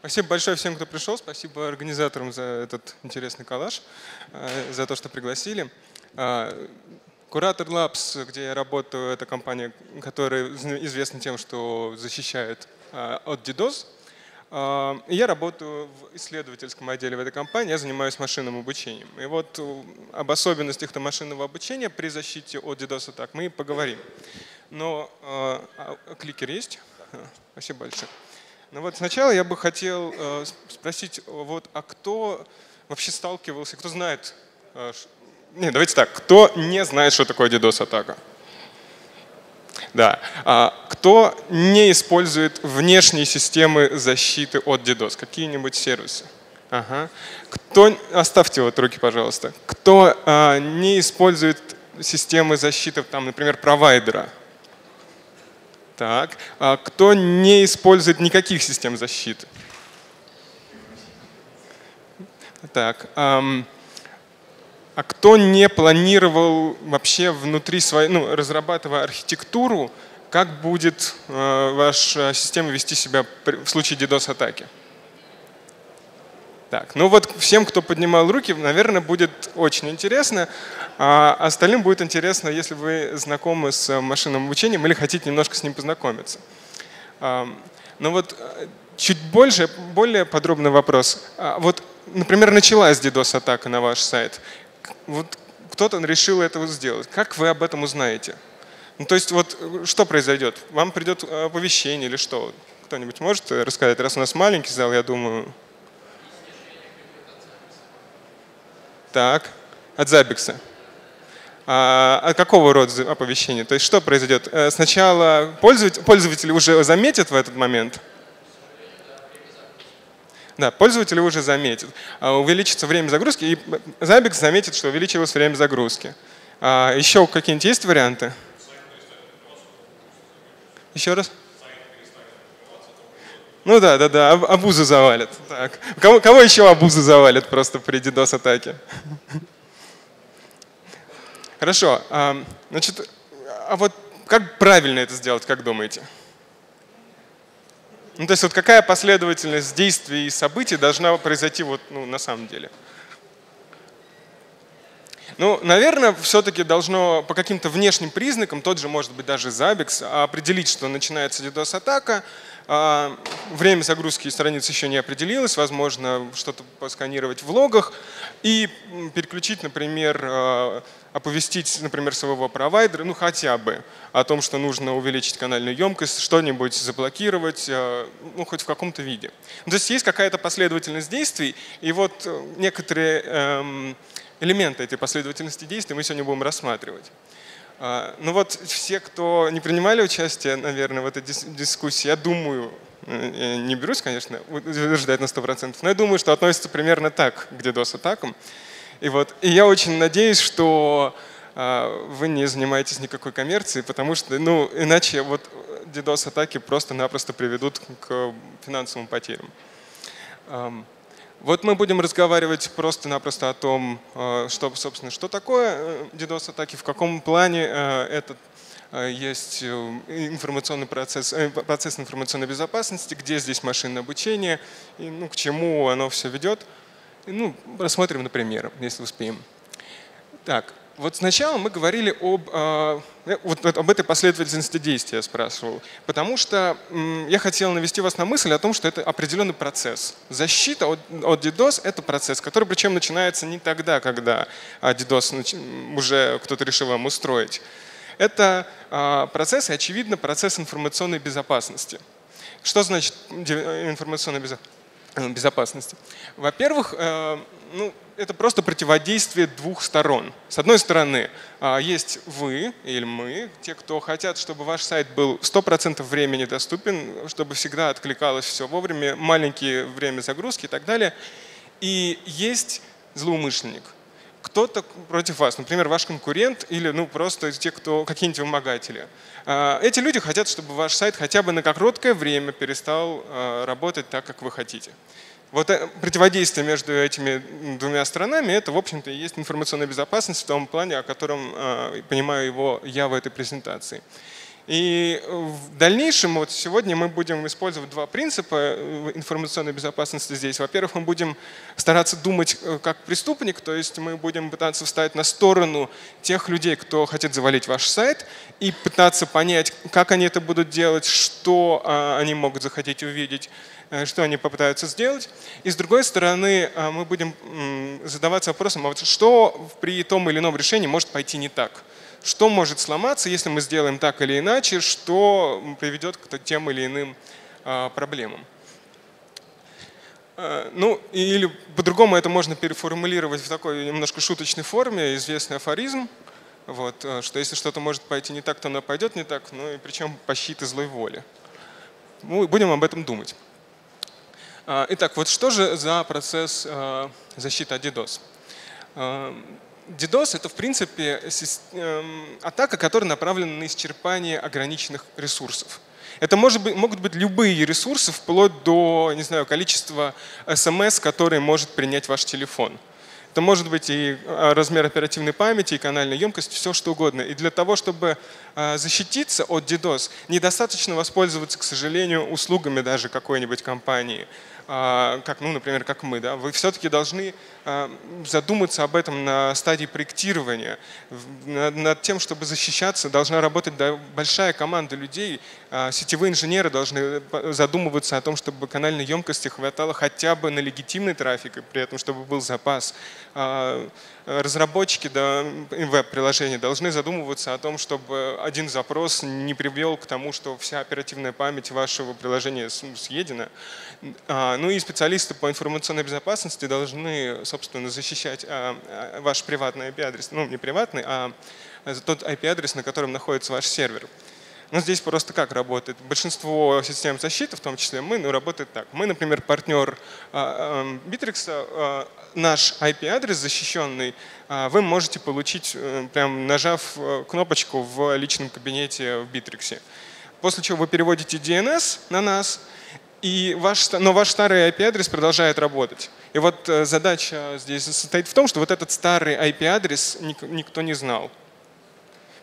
Спасибо большое всем, кто пришел. Спасибо организаторам за этот интересный коллаж, э, за то, что пригласили. Куратор Labs, где я работаю, это компания, которая известна тем, что защищает от DDoS. Я работаю в исследовательском отделе в этой компании, я занимаюсь машинным обучением. И вот об особенностях машинного обучения при защите от DDoS-атак мы поговорим. Но а, кликер есть? Спасибо большое. Ну вот сначала я бы хотел э, спросить, вот, а кто вообще сталкивался, кто знает, э, не, давайте так, кто не знает, что такое DDoS-атака? Да. А кто не использует внешние системы защиты от DDoS? Какие-нибудь сервисы? Ага. Кто, оставьте вот руки, пожалуйста. Кто а, не использует системы защиты, там, например, провайдера? Так. А кто не использует никаких систем защиты? Так. Ам, а кто не планировал вообще внутри своей, ну, разрабатывая архитектуру, как будет э, ваша система вести себя в случае DDoS-атаки? Так, ну вот всем, кто поднимал руки, наверное, будет очень интересно. А остальным будет интересно, если вы знакомы с машинным обучением или хотите немножко с ним познакомиться. Но ну вот э, чуть больше, более подробный вопрос. А вот, например, началась DDoS-атака на ваш сайт. Вот кто-то решил это сделать. Как вы об этом узнаете? Ну, то есть вот э, что произойдет? Вам придет оповещение или что? Кто-нибудь может рассказать? Раз у нас маленький зал, я думаю, Так, от Забикса. А, от какого рода оповещения? То есть что произойдет? Э, сначала пользователь, пользователи уже заметят в этот момент? Да, пользователи уже заметят. А, увеличится время загрузки, и Zabbix заметит, что увеличилось время загрузки. А, еще какие-нибудь есть варианты? Еще раз? Ну да, да, да, абузы завалят. Так. Кого, кого еще абузы завалят просто при DDoS-атаке? Хорошо. Значит, а вот как правильно это сделать, как думаете? Ну, то есть вот какая последовательность действий и событий должна произойти вот, ну, на самом деле? Ну, наверное, все-таки должно по каким-то внешним признакам, тот же, может быть, даже Zabbix, определить, что начинается DDoS-атака, а, время загрузки страниц еще не определилось, возможно, что-то посканировать в логах и переключить, например, а, оповестить, например, своего провайдера, ну хотя бы о том, что нужно увеличить канальную емкость, что-нибудь заблокировать, а, ну хоть в каком-то виде. То есть есть какая-то последовательность действий, и вот э, некоторые эм, элементы этой последовательности действий мы сегодня будем рассматривать. А, ну вот все, кто не принимали участие, наверное, в этой дискуссии, я думаю, я не берусь, конечно, утверждать на 100%, но я думаю, что относится примерно так к DDoS-атакам. И, вот, и я очень надеюсь, что а, вы не занимаетесь никакой коммерцией, потому что ну, иначе вот DDoS-атаки просто-напросто приведут к финансовым потерям. Вот мы будем разговаривать просто-напросто о том, э, что, собственно, что такое э, DDoS-атаки, в каком плане э, этот есть информационный процесс, процесс информационной безопасности, где здесь машинное обучение, и, ну, к чему оно все ведет. И, ну, рассмотрим на примеры, если успеем. Так, вот сначала мы говорили об, э, вот об этой последовательности действия, я спрашивал, потому что э, я хотел навести вас на мысль о том, что это определенный процесс. Защита от, от DDoS — это процесс, который причем начинается не тогда, когда DDoS уже кто-то решил вам устроить. Это э, процесс, и очевидно, процесс информационной безопасности. Что значит информационная безопасность? Во-первых, э, ну, это просто противодействие двух сторон. С одной стороны, а, есть вы или мы, те, кто хотят, чтобы ваш сайт был 100% времени доступен, чтобы всегда откликалось все вовремя, маленькие время загрузки и так далее. И есть злоумышленник. Кто-то против вас, например, ваш конкурент или ну, просто те, кто какие-нибудь вымогатели. А, эти люди хотят, чтобы ваш сайт хотя бы на короткое время перестал а, работать так, как вы хотите. Вот э, противодействие между этими двумя странами, это, в общем-то, и есть информационная безопасность в том плане, о котором э, понимаю его я в этой презентации. И в дальнейшем, вот сегодня мы будем использовать два принципа э, информационной безопасности здесь. Во-первых, мы будем стараться думать э, как преступник, то есть мы будем пытаться встать на сторону тех людей, кто хотят завалить ваш сайт, и пытаться понять, как они это будут делать, что а, они могут захотеть увидеть, э, что они попытаются сделать. И с другой стороны, мы будем задаваться вопросом, а вот что при том или ином решении может пойти не так что может сломаться, если мы сделаем так или иначе, что приведет к тем или иным а, проблемам. А, ну, или по-другому это можно переформулировать в такой немножко шуточной форме, известный афоризм, вот, а, что если что-то может пойти не так, то оно пойдет не так, ну и причем по щит и злой воли. Мы будем об этом думать. Итак, вот что же за процесс защиты от DDoS? DDoS — это, в принципе, эм, атака, которая направлена на исчерпание ограниченных ресурсов. Это может быть, могут быть любые ресурсы, вплоть до не знаю, количества смс, которые может принять ваш телефон. Это может быть и а, размер оперативной памяти, и канальная емкость, все что угодно. И для того, чтобы а, защититься от DDoS, недостаточно воспользоваться, к сожалению, услугами даже какой-нибудь компании. А, как, ну, например, как мы, да, вы все-таки должны а, задуматься об этом на стадии проектирования. Над тем, чтобы защищаться, должна работать большая команда людей. А, сетевые инженеры должны задумываться о том, чтобы канальной емкости хватало хотя бы на легитимный трафик, и при этом чтобы был запас разработчики веб-приложений должны задумываться о том, чтобы один запрос не привел к тому, что вся оперативная память вашего приложения съедена. А, ну и специалисты по информационной безопасности должны, собственно, защищать а, а, ваш приватный IP-адрес. Ну, не приватный, а тот IP-адрес, на котором находится ваш сервер. Но здесь просто как работает? Большинство систем защиты, в том числе мы, ну, работает так. Мы, например, партнер Bittrex, наш IP-адрес защищенный вы можете получить, э, прям нажав э, кнопочку в личном кабинете в Bittrex. После чего вы переводите DNS на нас, и ваш, но ваш старый IP-адрес продолжает работать. И вот э, задача здесь состоит в том, что вот этот старый IP-адрес никто не знал.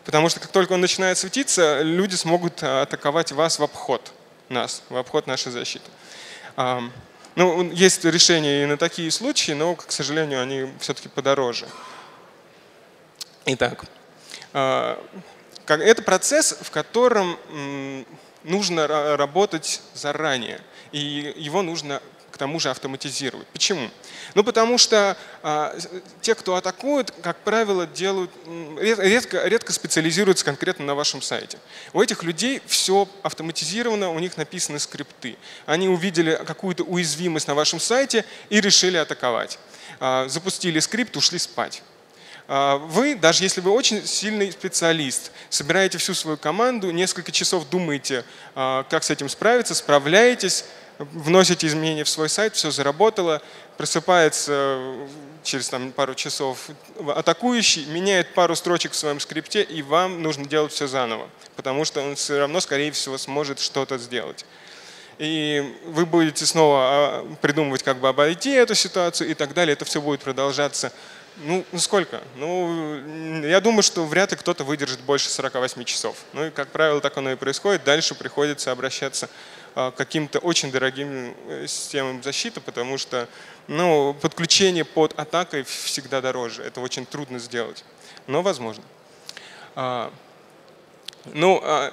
Потому что как только он начинает светиться, люди смогут атаковать вас в обход нас, в обход нашей защиты. Ну, есть решения и на такие случаи, но, к сожалению, они все-таки подороже. Итак, это процесс, в котором нужно работать заранее, и его нужно к тому же автоматизировать. Почему? Ну, потому что а, те, кто атакуют, как правило, делают, редко, редко специализируются конкретно на вашем сайте. У этих людей все автоматизировано, у них написаны скрипты. Они увидели какую-то уязвимость на вашем сайте и решили атаковать. А, запустили скрипт, ушли спать. А, вы, даже если вы очень сильный специалист, собираете всю свою команду, несколько часов думаете, а, как с этим справиться, справляетесь, вносите изменения в свой сайт, все заработало, просыпается через там, пару часов атакующий, меняет пару строчек в своем скрипте, и вам нужно делать все заново, потому что он все равно, скорее всего, сможет что-то сделать. И вы будете снова а, придумывать, как бы обойти эту ситуацию и так далее. Это все будет продолжаться ну, ну, сколько? Ну, я думаю, что вряд ли кто-то выдержит больше 48 часов. Ну и, как правило, так оно и происходит. Дальше приходится обращаться каким-то очень дорогим э, системам защиты, потому что ну, подключение под атакой всегда дороже. Это очень трудно сделать, но возможно. А, ну, а,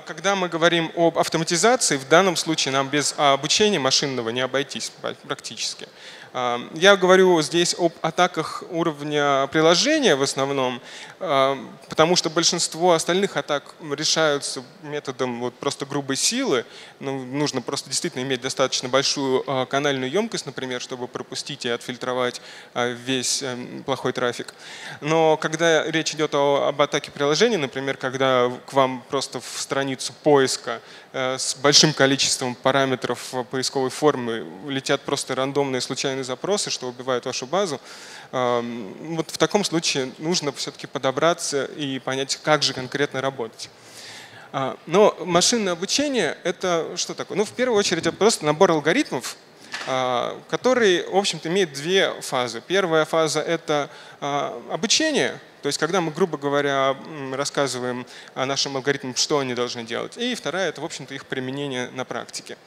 когда мы говорим об автоматизации, в данном случае нам без обучения машинного не обойтись практически. Я говорю здесь об атаках уровня приложения в основном, потому что большинство остальных атак решаются методом вот просто грубой силы. Ну, нужно просто действительно иметь достаточно большую а, канальную емкость, например, чтобы пропустить и отфильтровать а, весь эм, плохой трафик. Но когда речь идет об атаке приложения, например, когда к вам просто в страницу поиска Э, с большим количеством параметров поисковой формы летят просто рандомные случайные запросы, что убивают вашу базу. Эм, вот в таком случае нужно все-таки подобраться и понять, как же конкретно работать. А, но машинное обучение — это что такое? Ну, в первую очередь, это просто набор алгоритмов, который, в общем-то, имеет две фазы. Первая фаза — это обучение, то есть когда мы, грубо говоря, рассказываем нашим алгоритмам, что они должны делать. И вторая — это, в общем-то, их применение на практике.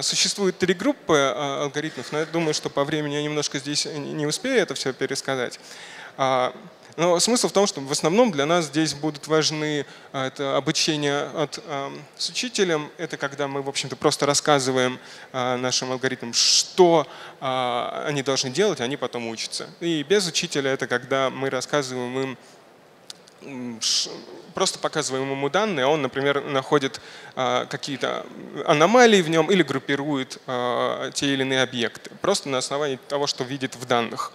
Существует три группы алгоритмов, но я думаю, что по времени я немножко здесь не успею это все пересказать. Но смысл в том, что в основном для нас здесь будут важны а, это обучение от, с учителем. Это когда мы, в общем-то, просто рассказываем а, нашим алгоритмам, что а, они должны делать, они потом учатся. И без учителя это когда мы рассказываем им просто показываем ему данные, а он, например, находит какие-то аномалии в нем или группирует те или иные объекты, просто на основании того, что видит в данных.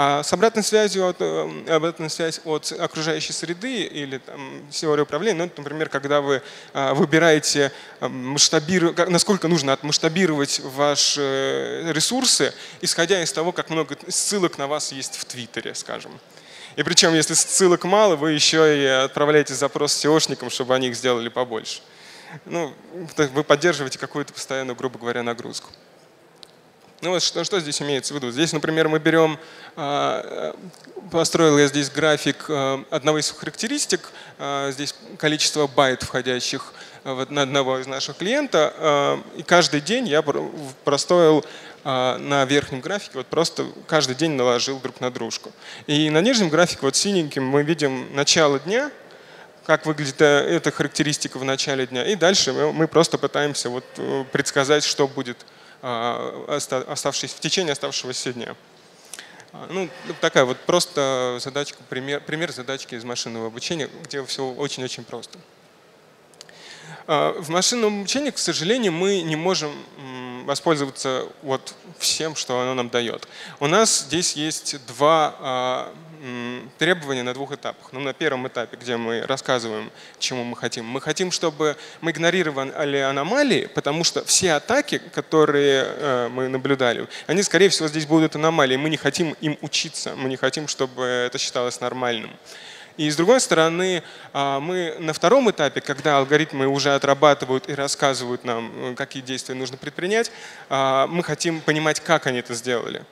А с обратной связью от, э, обратной связь от окружающей среды или там, теории управления, ну, например, когда вы а, выбираете масштабировать, насколько нужно отмасштабировать ваши ресурсы, исходя из того, как много ссылок на вас есть в Твиттере, скажем. И причем, если ссылок мало, вы еще и отправляете запрос SEOшникам, чтобы они их сделали побольше. Ну, вы поддерживаете какую-то постоянную, грубо говоря, нагрузку. Ну вот что, что здесь имеется в виду? Здесь, например, мы берем, а, построил я здесь график а, одного из характеристик, а, здесь количество байт, входящих на одного из наших клиента, и каждый день я простроил на верхнем графике, вот просто каждый день наложил друг на дружку. И на нижнем графике, вот синеньким, мы видим начало дня, как выглядит э, эта характеристика в начале дня, и дальше мы просто пытаемся вот э, предсказать, что будет а, оставшись, в течение оставшегося дня. А, ну, такая вот просто задачка, пример, пример задачки из машинного обучения, где все очень-очень просто. А, в машинном обучении, к сожалению, мы не можем воспользоваться вот всем, что оно нам дает. У нас здесь есть два требования на двух этапах. Ну, на первом этапе, где мы рассказываем, чему мы хотим. Мы хотим, чтобы мы игнорировали аномалии, потому что все атаки, которые э, мы наблюдали, они, скорее всего, здесь будут аномалии. Мы не хотим им учиться, мы не хотим, чтобы это считалось нормальным. И с другой стороны, а, мы на втором этапе, когда алгоритмы уже отрабатывают и рассказывают нам, э, какие действия нужно предпринять, а, мы хотим понимать, как они это сделали.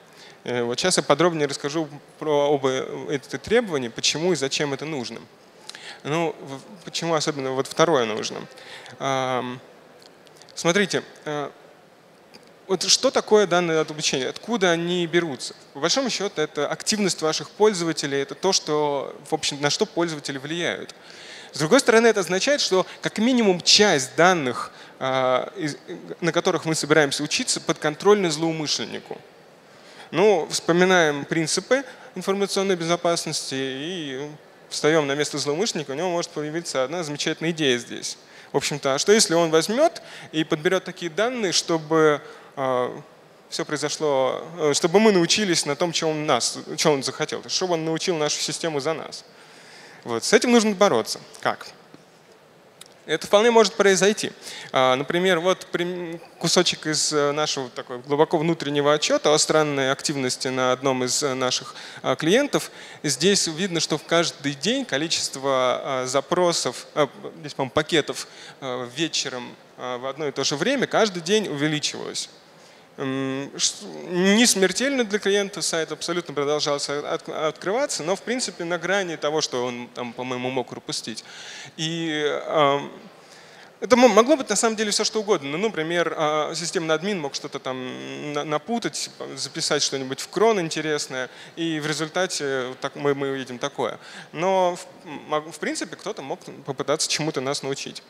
Э, вот сейчас я подробнее расскажу про оба эти требования, почему и зачем это нужно. Ну, почему особенно вот второе нужно. Смотрите, э, вот что такое данные от обучения? Откуда они берутся? По большому счету, это активность ваших пользователей, это то, что, в общем, на что пользователи влияют. С другой стороны, это означает, что как минимум часть данных, а, на которых мы собираемся учиться, подконтрольны злоумышленнику. Ну, вспоминаем принципы информационной безопасности и встаем на место злоумышленника, у него может появиться одна замечательная идея здесь. В общем-то, а что если он возьмет и подберет такие данные, чтобы э, все произошло, э, чтобы мы научились на том, что он, нас, что он захотел, чтобы он научил нашу систему за нас. Вот. С этим нужно бороться. Как? Это вполне может произойти. А, например, вот кусочек из э, нашего такого глубоко внутреннего отчета о странной активности на одном из э, наших а, клиентов. Здесь видно, что в каждый день количество а, запросов, здесь, по пакетов вечером в одно и то же время каждый день увеличивалось не смертельно для клиента, сайт абсолютно продолжался открываться, но в принципе на грани того, что он там, по-моему, мог пропустить. И это могло быть на самом деле все что угодно. Ну, например, а, системный админ мог что-то там напутать, записать что-нибудь в крон интересное, и в результате так, мы, мы видим такое. Но в, в принципе кто-то мог попытаться чему-то нас научить.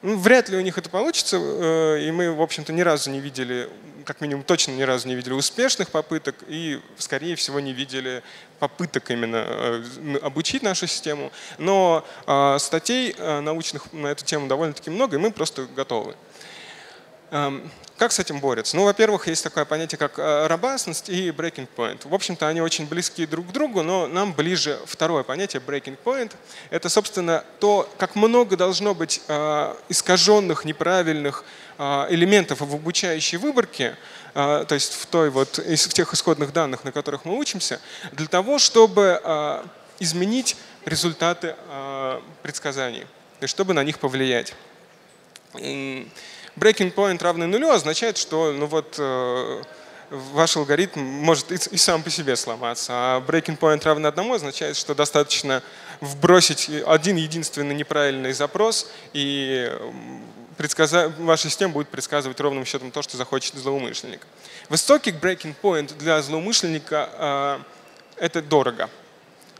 Ну, вряд ли у них это получится, э, и мы, в общем-то, ни разу не видели, как минимум точно ни разу не видели успешных попыток, и, скорее всего, не видели попыток именно э, обучить нашу систему. Но э, статей научных на эту тему довольно-таки много, и мы просто готовы. Как с этим борются? Ну, во-первых, есть такое понятие, как э, robustность и breaking point. В общем-то, они очень близки друг к другу, но нам ближе второе понятие, breaking point. Это, собственно, то, как много должно быть э, искаженных, неправильных э, элементов в обучающей выборке, то есть в, той вот, в тех исходных данных, на которых мы учимся, для того, чтобы изменить результаты предсказаний, то чтобы на них повлиять. Breaking point равный нулю означает, что ну вот, э, ваш алгоритм может и, сам по себе сломаться. А breaking point равный одному означает, что достаточно вбросить один единственный неправильный запрос, и предсказа... ваша система будет предсказывать ровным счетом то, что захочет злоумышленник. Высокий breaking point для злоумышленника э, это дорого.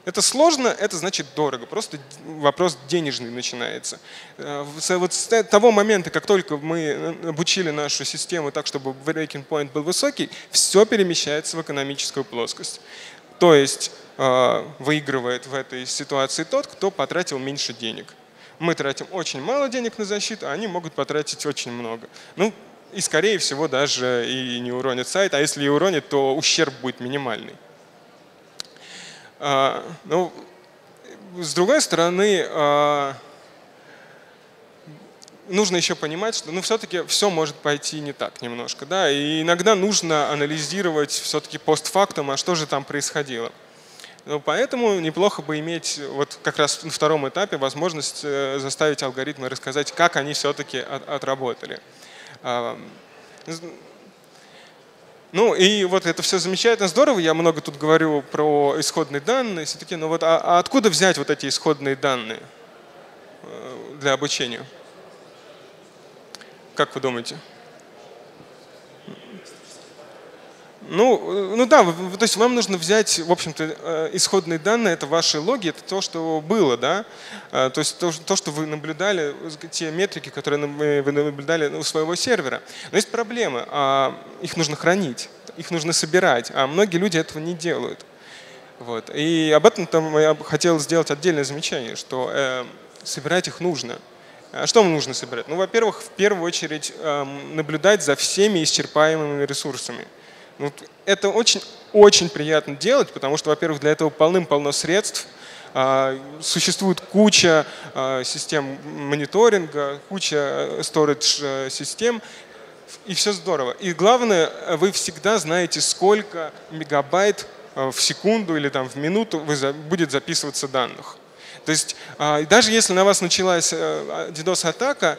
Это сложно, это значит дорого. Просто вопрос денежный начинается. Э, вот с того момента, как только мы э, обучили нашу систему так, чтобы breaking point был высокий, все перемещается в экономическую плоскость. То есть э, выигрывает в этой ситуации тот, кто потратил меньше денег мы тратим очень мало денег на защиту, а они могут потратить очень много. Ну, и скорее всего даже и не уронят сайт, а если и уронит, то ущерб будет минимальный. А, ну, с другой стороны, а, нужно еще понимать, что ну, все-таки все может пойти не так немножко. Да? И иногда нужно анализировать все-таки постфактум, а что же там происходило. Ну, поэтому неплохо бы иметь вот как раз на втором этапе возможность э, заставить алгоритмы рассказать, как они все-таки отработали. Ну и вот это все замечательно, здорово. Я много тут говорю про исходные данные. Все-таки, ну вот, а, а откуда взять вот эти исходные данные э, для обучения? Как вы думаете? Ну, ну да, то есть вам нужно взять, в общем-то, э, исходные данные, это ваши логи, это то, что было, да, э, то есть то, то что вы наблюдали, те метрики, которые вы наблюдали у своего сервера. Но есть проблемы, а их нужно хранить, их нужно собирать, а многие люди этого не делают. Вот. И об этом там я хотел сделать отдельное замечание, что э, собирать их нужно. А что нужно собирать? Ну, во-первых, в первую очередь э, наблюдать за всеми исчерпаемыми ресурсами. Ну, это очень, очень приятно делать, потому что, во-первых, для этого полным-полно средств. А, существует куча а, систем мониторинга, куча storage э, систем, и все здорово. И главное, вы всегда знаете, сколько мегабайт э, в секунду или там в минуту будет записываться данных. То есть а, даже если на вас началась э, DDoS-атака,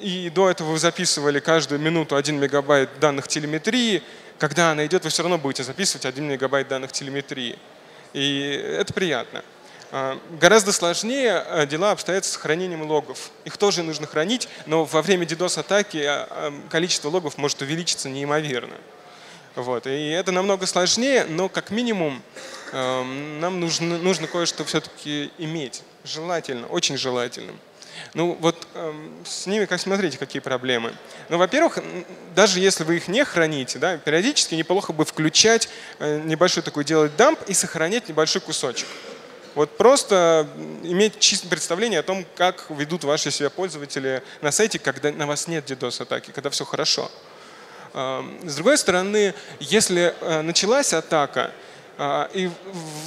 и до этого вы записывали каждую минуту 1 мегабайт данных телеметрии, когда она идет, вы все равно будете записывать 1 мегабайт данных телеметрии. И это приятно. А, гораздо сложнее а, дела обстоят с хранением логов. Их тоже нужно хранить, но во время DDoS-атаки а, количество логов может увеличиться неимоверно. Вот. И это намного сложнее, но как минимум нам нужно, нужно кое-что все-таки иметь. Желательно, очень желательным. Ну вот эм, с ними, как смотрите, какие проблемы. Ну, во-первых, даже если вы их не храните, да, периодически неплохо бы включать э, небольшой такой делать дамп и сохранять небольшой кусочек. Вот просто иметь чистое представление о том, как ведут ваши себя пользователи на сайте, когда на вас нет DDoS-атаки, когда все хорошо. Эм, с другой стороны, если э, началась атака, э, и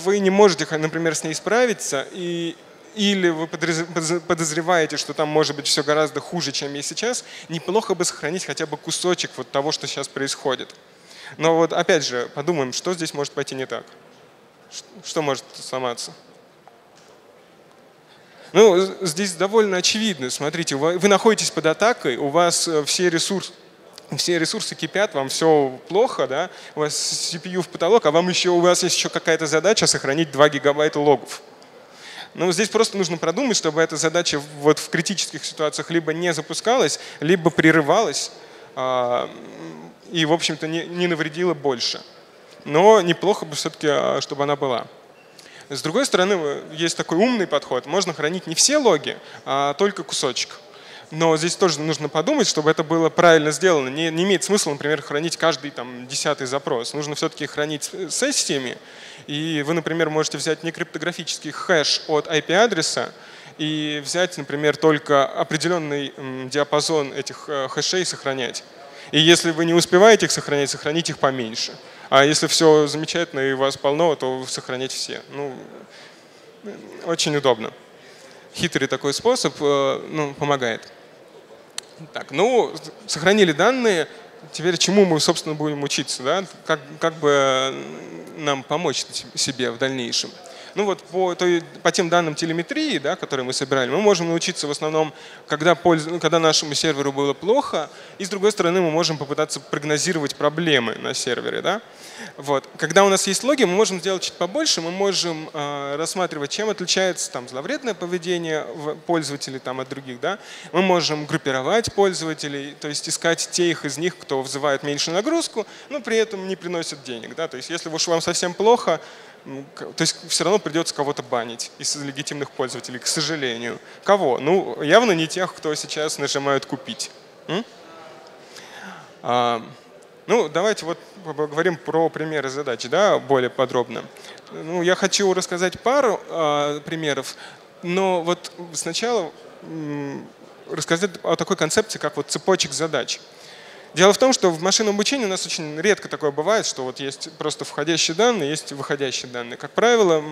вы не можете, например, с ней справиться, и или вы подозреваете, что там может быть все гораздо хуже, чем есть сейчас, неплохо бы сохранить хотя бы кусочек вот того, что сейчас происходит. Но вот опять же, подумаем, что здесь может пойти не так? Что может сломаться? Ну, здесь довольно очевидно. Смотрите, вы находитесь под атакой, у вас э, все ресурсы, все ресурсы кипят, вам все плохо, да? у вас CPU в потолок, а вам еще, у вас есть еще какая-то задача сохранить 2 гигабайта логов. Но здесь просто нужно продумать, чтобы эта задача вот в критических ситуациях либо не запускалась, либо прерывалась а, и, в общем-то, не, не навредила больше. Но неплохо бы все-таки, а, чтобы она была. С другой стороны, есть такой умный подход. Можно хранить не все логи, а только кусочек. Но здесь тоже нужно подумать, чтобы это было правильно сделано. Не, не имеет смысла, например, хранить каждый там, десятый запрос. Нужно все-таки хранить сессиями. И вы, например, можете взять не криптографический хэш от IP-адреса и взять, например, только определенный диапазон этих э, хэшей сохранять. И если вы не успеваете их сохранять, сохраните их поменьше. А если все замечательно и у вас полно, то сохранять все. Ну, очень удобно. Хитрый такой способ э, ну, помогает. Так, ну, сохранили данные. Теперь чему мы, собственно, будем учиться? Да? Как, как бы нам помочь себе в дальнейшем? Ну вот по, той, по тем данным телеметрии, да, которые мы собирали, мы можем научиться в основном, когда, польз... Ну, когда нашему серверу было плохо, и с другой стороны мы можем попытаться прогнозировать проблемы на сервере. Да? Вот. Когда у нас есть логи, мы можем сделать чуть побольше, мы можем э, рассматривать, чем отличается там, зловредное поведение пользователей там, от других. Да? Мы можем группировать пользователей, то есть искать тех из них, кто вызывает меньшую нагрузку, но при этом не приносит денег. Да? То есть если уж вам совсем плохо, то есть все равно придется кого-то банить из легитимных пользователей, к сожалению. Кого? Ну, явно не тех, кто сейчас нажимают «купить». А, ну, давайте вот поговорим про примеры задач, да, более подробно. Ну, я хочу рассказать пару а, примеров, но вот сначала м, рассказать о такой концепции, как вот цепочек задач. Дело в том, что в машинном обучении у нас очень редко такое бывает, что вот есть просто входящие данные, есть выходящие данные. Как правило,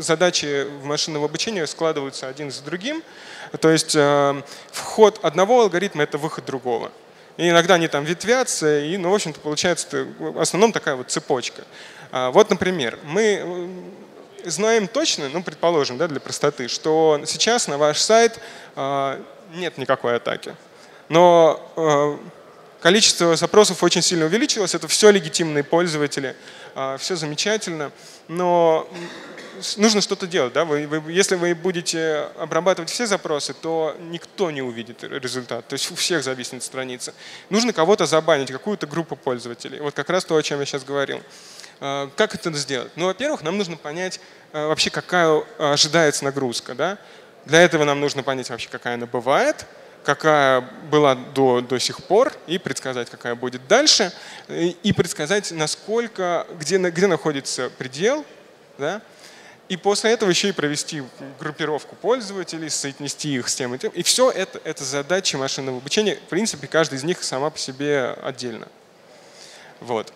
задачи в машинном обучении складываются один за другим. То есть э, вход одного алгоритма – это выход другого. И иногда они там ветвятся, и, ну, в общем-то, получается в основном такая вот цепочка. А, вот, например, мы знаем точно, ну, предположим, да, для простоты, что сейчас на ваш сайт а, нет никакой атаки. Но количество запросов очень сильно увеличилось, это все легитимные пользователи, все замечательно, но нужно что-то делать. Да? Вы, вы, если вы будете обрабатывать все запросы, то никто не увидит результат. То есть у всех зависнет страница. Нужно кого-то забанить, какую-то группу пользователей. Вот как раз то, о чем я сейчас говорил. А, как это сделать? Ну, во-первых, нам нужно понять а, вообще, какая ожидается нагрузка. Да? Для этого нам нужно понять вообще, какая она бывает, какая была до, до сих пор, и предсказать, какая будет дальше, и предсказать, насколько, где, где находится предел, да, и после этого еще и провести группировку пользователей, соотнести их с тем и тем. И все это, это задачи машинного обучения. В принципе, каждая из них сама по себе отдельно. Вот.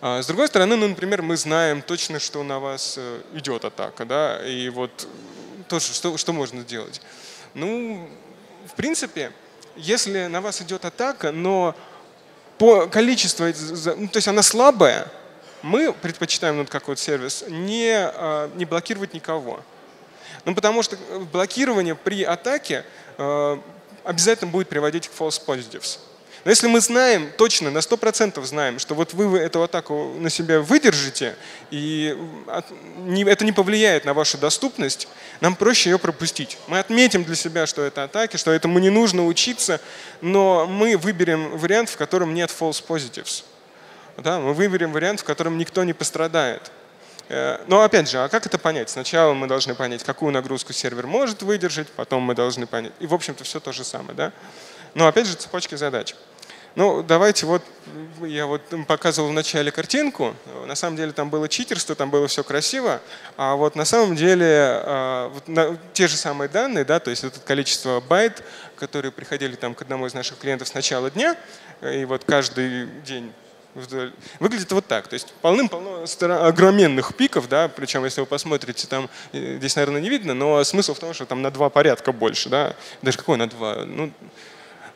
А с другой стороны, ну, например, мы знаем точно, что на вас э, идет атака, да, и вот тоже, что, что можно сделать? Ну, в принципе, если на вас идет атака, но по количеству, ну, то есть она слабая, мы предпочитаем вот как вот сервис не, а, не блокировать никого. Ну, потому что блокирование при атаке а, обязательно будет приводить к false positives. Но если мы знаем, точно, на 100% знаем, что вот вы эту атаку на себя выдержите, и это не повлияет на вашу доступность, нам проще ее пропустить. Мы отметим для себя, что это атаки, что этому не нужно учиться, но мы выберем вариант, в котором нет false positives да, мы выберем вариант, в котором никто не пострадает. Э, но опять же, а как это понять? Сначала мы должны понять, какую нагрузку сервер может выдержать, потом мы должны понять. И, в общем-то, все то же самое. Да? Но опять же, цепочки задач. Ну, давайте вот, я вот показывал в начале картинку. На самом деле там было читерство, там было все красиво. А вот на самом деле э, вот на, те же самые данные, да, то есть это количество байт, которые приходили там к одному из наших клиентов с начала дня, и вот каждый день Выглядит вот так. То есть полным-полно огроменных пиков, да, причем если вы посмотрите, там э, здесь, наверное, не видно, но смысл в том, что там на два порядка больше, да, даже какой на два, ну,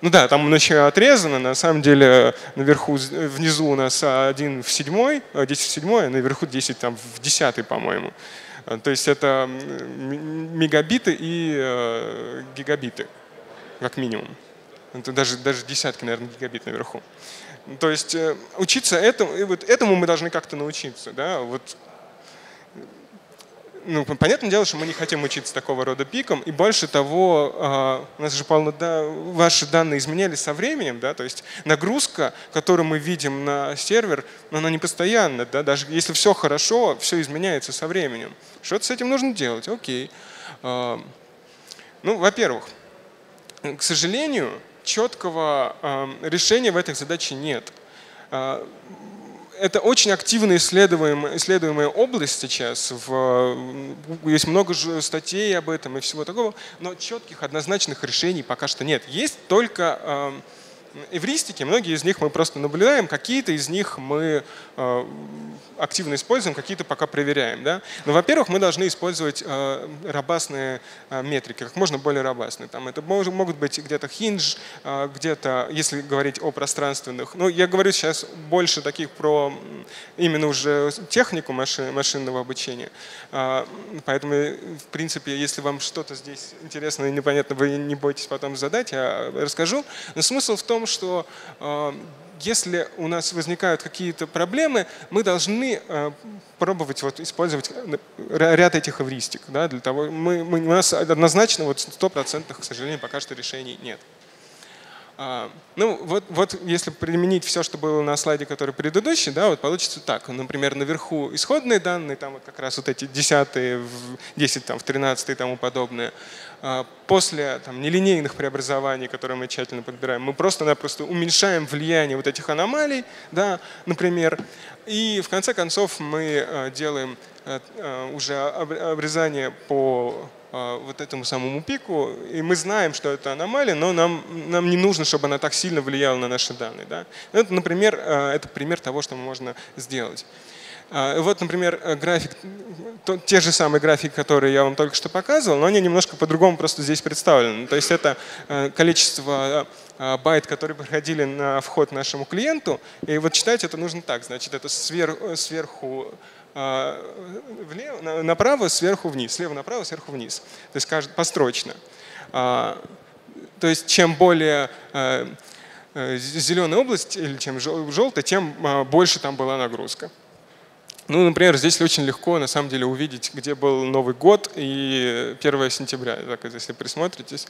ну да, там еще отрезано, на самом деле наверху, внизу у нас один в седьмой, 10 в седьмой, а наверху 10 там в десятый, по-моему. То есть это мегабиты и э, гигабиты, как минимум. Это даже, даже десятки, наверное, гигабит наверху. То есть э, учиться этому, и вот этому мы должны как-то научиться. Да? Вот, ну, понятное дело, что мы не хотим учиться такого рода пиком, и больше того, а, у нас же полно, да, ваши данные изменялись со временем, да, то есть нагрузка, которую мы видим на сервер, она не постоянна, да, даже если все хорошо, все изменяется со временем. Что-то с этим нужно делать, окей. А, ну, во-первых, к сожалению, четкого решения в этой задаче нет. Это очень активно исследуемая, исследуемая область сейчас. В, есть много статей об этом и всего такого, но четких однозначных решений пока что нет. Есть только эвристики, многие из них мы просто наблюдаем, какие-то из них мы э, активно используем, какие-то пока проверяем. Да? Но, во-первых, мы должны использовать э, робастные э, метрики, как можно более робастные. Там это могут быть где-то э, где-то, если говорить о пространственных. Ну, я говорю сейчас больше таких про именно уже технику машин, машинного обучения. Поэтому, в принципе, если вам что-то здесь интересно и непонятно, вы не бойтесь потом задать, я расскажу. Но смысл в том, что э, если у нас возникают какие-то проблемы, мы должны э, пробовать вот использовать э, ряд этих эвристик. Да, для того, мы, мы, у нас однозначно вот стопроцентных, к сожалению, пока что решений нет. А, ну, вот, вот если применить все, что было на слайде, который предыдущий, да, вот получится так. Например, наверху исходные данные, там вот как раз вот эти десятые, в 10, там, в 13 и тому подобное. А, после там, нелинейных преобразований, которые мы тщательно подбираем, мы просто-напросто уменьшаем влияние вот этих аномалий, да, например, и в конце концов мы а, делаем уже обрезание по вот этому самому пику, и мы знаем, что это аномалия, но нам, нам не нужно, чтобы она так сильно влияла на наши данные. Да? Это, например, это пример того, что можно сделать. А, вот, например, э, график, те же самые графики, которые я вам только что показывал, но они немножко по-другому просто здесь представлены. То есть это э, количество байт, которые приходили на вход нашему клиенту. И вот читать это нужно так. Значит, это сверху, сверху влево, направо, сверху вниз. Слева направо, сверху вниз. То есть каждый, построчно. А, то есть чем более зеленая область или чем желтая, тем больше там была нагрузка. Ну, например, здесь очень легко на самом деле увидеть, где был Новый год и 1 сентября, так, если присмотритесь.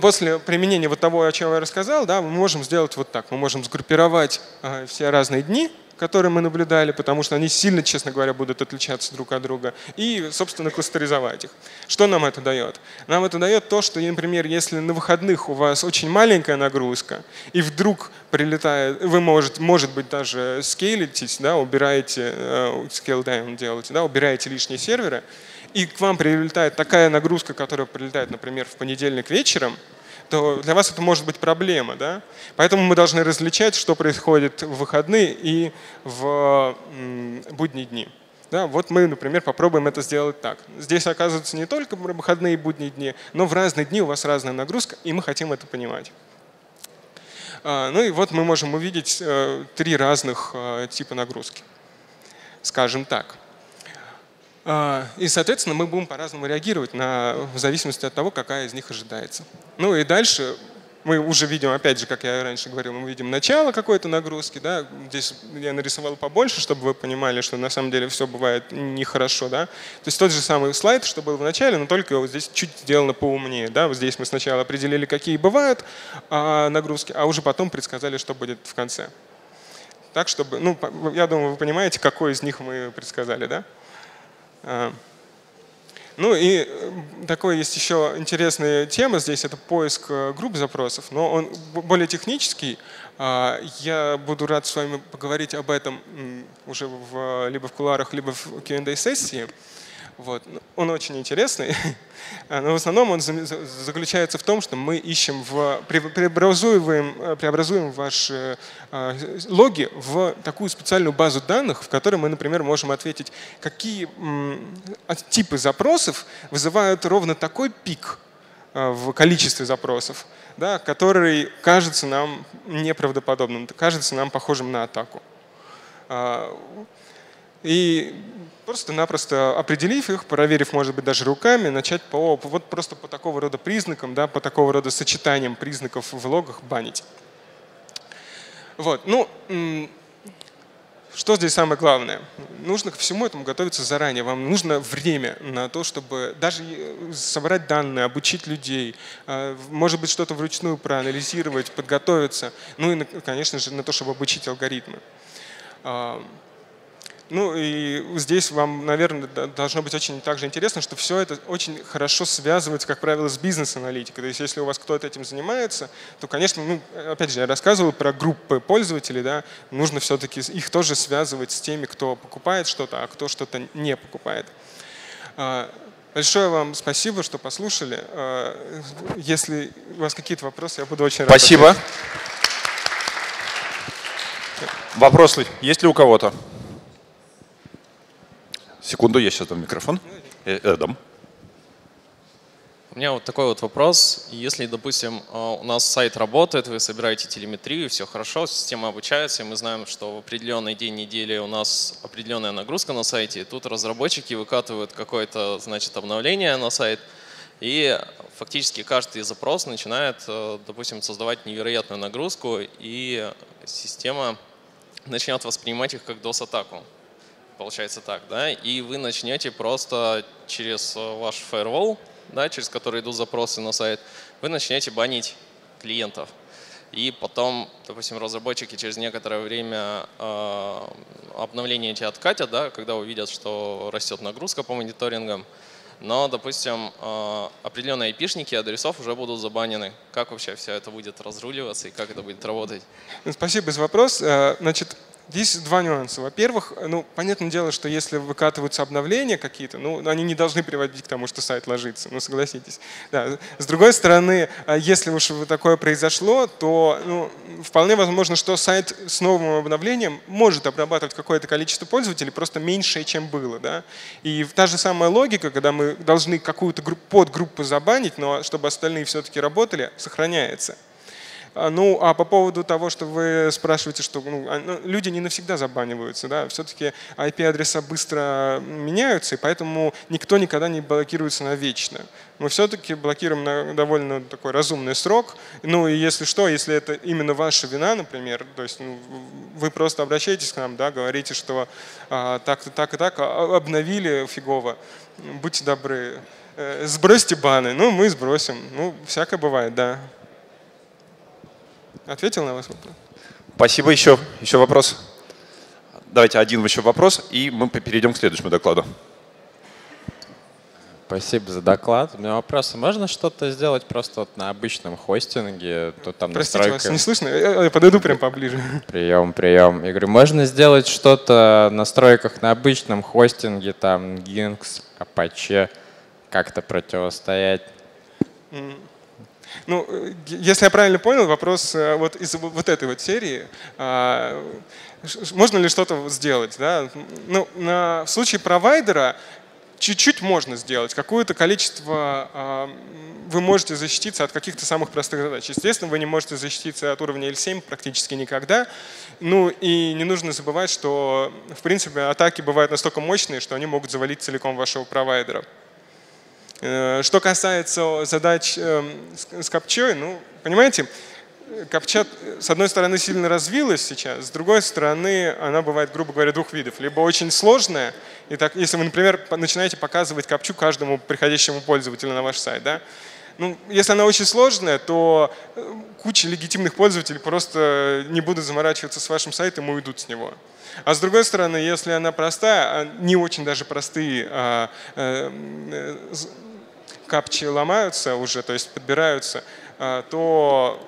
После применения вот того, о чем я рассказал, да, мы можем сделать вот так. Мы можем сгруппировать а, все разные дни, которые мы наблюдали, потому что они сильно, честно говоря, будут отличаться друг от друга, и, собственно, кластеризовать их. Что нам это дает? Нам это дает то, что, например, если на выходных у вас очень маленькая нагрузка, и вдруг прилетает, вы можете, может быть, даже скейлитесь, да, убираете, scale down делаете, да, убираете лишние серверы, и к вам прилетает такая нагрузка, которая прилетает, например, в понедельник вечером, то для вас это может быть проблема. Да? Поэтому мы должны различать, что происходит в выходные и в будние дни. Да, вот мы, например, попробуем это сделать так. Здесь оказывается не только выходные и будние дни, но в разные дни у вас разная нагрузка, и мы хотим это понимать. А, ну и вот мы можем увидеть э, три разных э, типа нагрузки. Скажем так. А, и, соответственно, мы будем по-разному реагировать на, в зависимости от того, какая из них ожидается. Ну и дальше мы уже видим, опять же, как я раньше говорил, мы видим начало какой-то нагрузки. Да? Здесь я нарисовал побольше, чтобы вы понимали, что на самом деле все бывает нехорошо. Да? То есть тот же самый слайд, что был в начале, но только вот здесь чуть сделано поумнее. Да? Вот здесь мы сначала определили, какие бывают а, нагрузки, а уже потом предсказали, что будет в конце. Так, чтобы, ну, я думаю, вы понимаете, какой из них мы предсказали, да? А, ну и э, такой есть еще интересная тема здесь, это поиск э, групп запросов, но он более технический. А, я буду рад с вами поговорить об этом уже в, либо в куларах, либо в Q&A сессии. Вот. Ну, он очень интересный, но в основном он заключается в том, что мы ищем, в, преобразуем, э, преобразуем ваши э, логи в такую специальную базу данных, в которой мы, например, можем ответить, какие типы запросов вызывают ровно такой пик э, в количестве запросов, да, который кажется нам неправдоподобным, кажется нам похожим на атаку. А, и просто-напросто определив их, проверив, может быть, даже руками, начать по, вот просто по такого рода признакам, да, по такого рода сочетаниям признаков в логах банить. Вот, ну, что здесь самое главное? Нужно к всему этому готовиться заранее. Вам нужно время на то, чтобы даже собрать данные, обучить людей, а, может быть, что-то вручную проанализировать, подготовиться. Ну и, конечно же, на то, чтобы обучить алгоритмы. А, ну и здесь вам, наверное, должно быть очень также интересно, что все это очень хорошо связывается, как правило, с бизнес-аналитикой. То есть если у вас кто-то этим занимается, то, конечно, ну, опять же, я рассказывал про группы пользователей, да, нужно все-таки их тоже связывать с теми, кто покупает что-то, а кто что-то не покупает. А, Большое вам спасибо, что послушали. Э, если у вас какие-то вопросы, я буду очень рад. Спасибо. Вопрос есть ли у кого-то? Секунду, я сейчас дам микрофон. Э, э, дам. У меня вот такой вот вопрос. Если, допустим, а, у нас сайт работает, вы собираете телеметрию, все хорошо, система обучается, и мы знаем, что в определенный день недели у нас определенная нагрузка на сайте, и тут разработчики выкатывают какое-то, значит, обновление на сайт, и фактически каждый запрос начинает, э, допустим, создавать невероятную нагрузку, и система начнет воспринимать их как DOS-атаку. Получается так, да? И вы начнете просто через э, ваш firewall да, через которые идут запросы на сайт, вы начнете банить клиентов. И потом, допустим, разработчики через некоторое время э, обновления эти откатят, да, когда увидят, что растет нагрузка по мониторингам. Но, допустим, э, определенные айпишники адресов уже будут забанены. Как вообще все это будет разруливаться и как это будет работать? Спасибо за вопрос. Э, значит, Здесь два нюанса. Во-первых, ну, понятное дело, что если выкатываются обновления какие-то, ну, они не должны приводить к тому, что сайт ложится, ну, согласитесь. Да. С другой стороны, а если уж такое произошло, то ну, вполне возможно, что сайт с новым обновлением может обрабатывать какое-то количество пользователей, просто меньшее, чем было. Да? И та же самая логика, когда мы должны какую-то подгруппу забанить, но чтобы остальные все-таки работали, сохраняется. А, ну, а по поводу того, что вы спрашиваете, что ну, а, ну люди не навсегда забаниваются, да, все-таки IP-адреса быстро меняются, и поэтому никто никогда не блокируется навечно. Мы все-таки блокируем на довольно такой разумный срок. Ну и если что, если это именно ваша вина, например, то есть ну, вы просто обращаетесь к нам, да, говорите, что а, так-то, так и так, а, обновили фигово, будьте добры, э, сбросьте баны, ну мы сбросим, ну всякое бывает, да. Ответил на ваш вопрос? Спасибо. Еще, еще вопрос? Давайте один еще вопрос, и мы перейдем к следующему докладу. Спасибо за доклад. У меня вопрос. Можно что-то сделать просто вот на обычном хостинге? Тут там Простите, настройка... вас не слышно? Я подойду прям поближе. Прием, прием. Я говорю, можно сделать что-то в настройках на обычном хостинге, там, Ginx, Apache, как-то противостоять? Ну, э, если я правильно понял, вопрос э, вот из вот этой вот серии, а, можно ли что-то сделать? Да? Ну, в случае провайдера чуть-чуть можно сделать, какое-то количество а, вы можете защититься от каких-то самых простых задач. Естественно, вы не можете защититься от уровня L7 практически никогда. Ну и не нужно забывать, что в принципе атаки бывают настолько мощные, что они могут завалить целиком вашего провайдера. Э, что касается задач эм, с капчой, ну, понимаете, капча, с одной стороны, сильно развилась сейчас, с другой стороны, она бывает, грубо говоря, двух видов. Либо очень сложная, и так, если вы, например, начинаете показывать капчу каждому приходящему пользователю на ваш сайт, да, ну, если она очень сложная, то э, куча легитимных пользователей просто не будут заморачиваться с вашим сайтом и уйдут с него. А с другой стороны, если она простая, а не очень даже простые а, капчи ломаются уже, то есть подбираются, а, то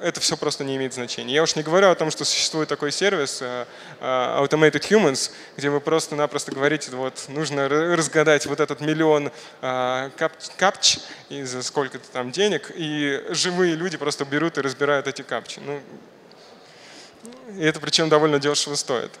это все просто не имеет значения. Я уж не говорю о том, что существует такой сервис а, а, Automated Humans, где вы просто-напросто говорите, вот нужно разгадать вот этот миллион капч и за сколько-то там денег, и живые люди просто берут и разбирают эти капчи. Ну, и это причем довольно дешево стоит.